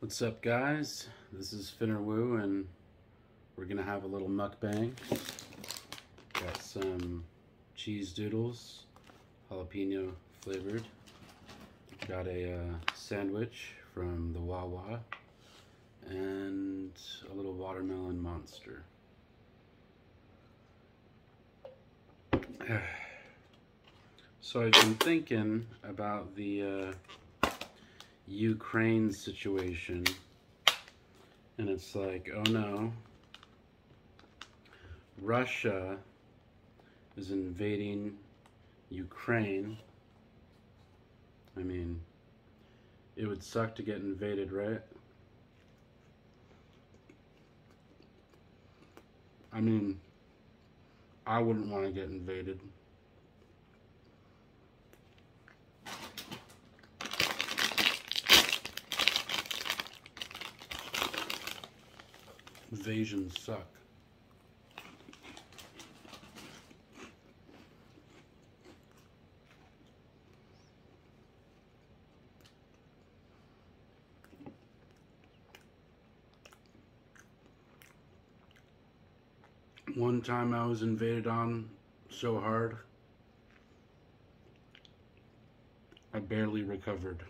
What's up guys? This is Finnerwoo and we're gonna have a little mukbang. Got some cheese doodles, jalapeno flavored. Got a uh, sandwich from the Wawa and a little watermelon monster. So I've been thinking about the uh, Ukraine situation. And it's like, oh no, Russia is invading Ukraine. I mean, it would suck to get invaded, right? I mean, I wouldn't want to get invaded. Invasions suck. One time I was invaded on so hard, I barely recovered.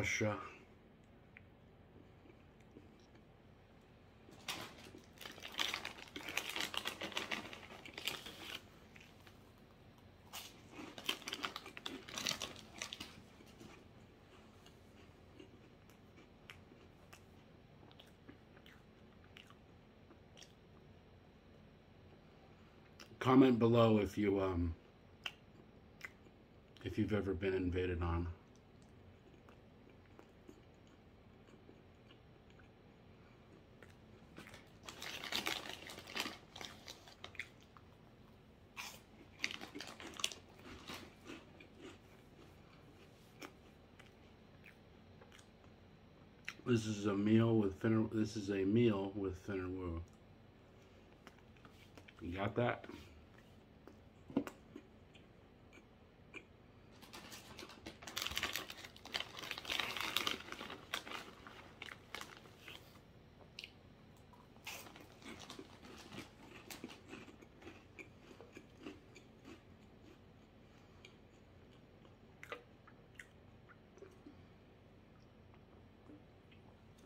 Russia. Comment below if you um if you've ever been invaded on. This is a meal with Finner. This is a meal with Finnerwoo. You got that?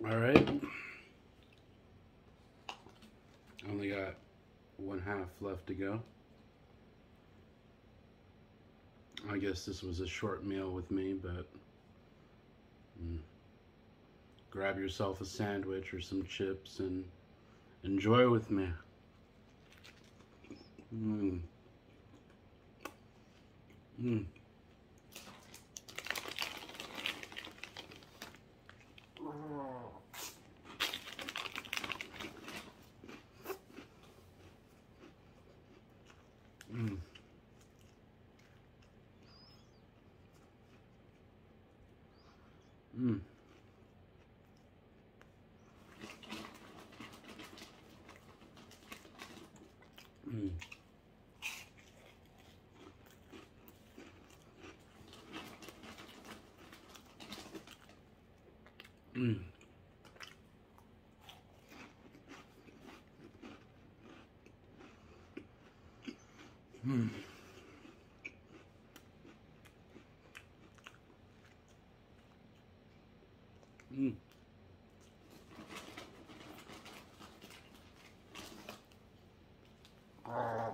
All right. Only got one half left to go. I guess this was a short meal with me, but mm, grab yourself a sandwich or some chips and enjoy with me. Mm. Mm. Mm. 嗯，嗯，嗯嗯 Ah.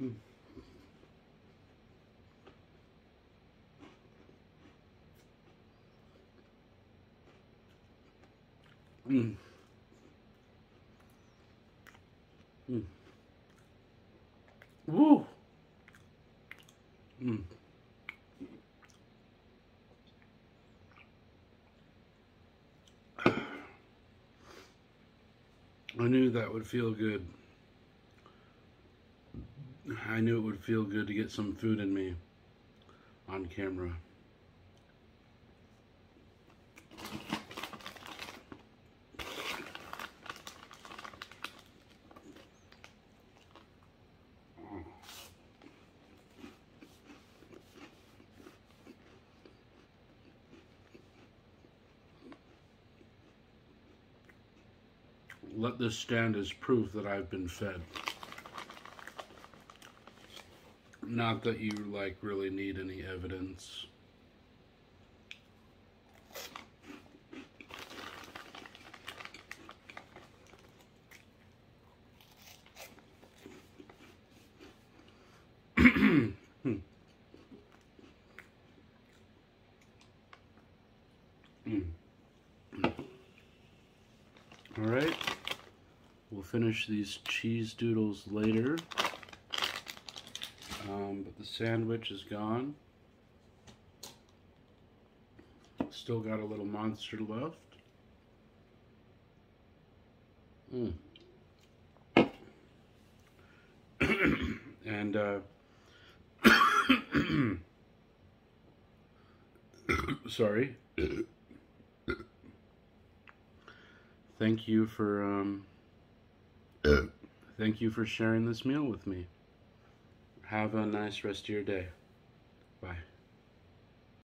Mm. Mm. Mm. Woo. Mm. I knew that would feel good. I knew it would feel good to get some food in me on camera. Let this stand as proof that I've been fed. Not that you like really need any evidence. All right, we'll finish these cheese doodles later. Um, but the sandwich is gone. Still got a little monster left. Mm. and uh, sorry. thank you for um, Uh, thank you for sharing this meal with me. Have a nice rest of your day. Bye.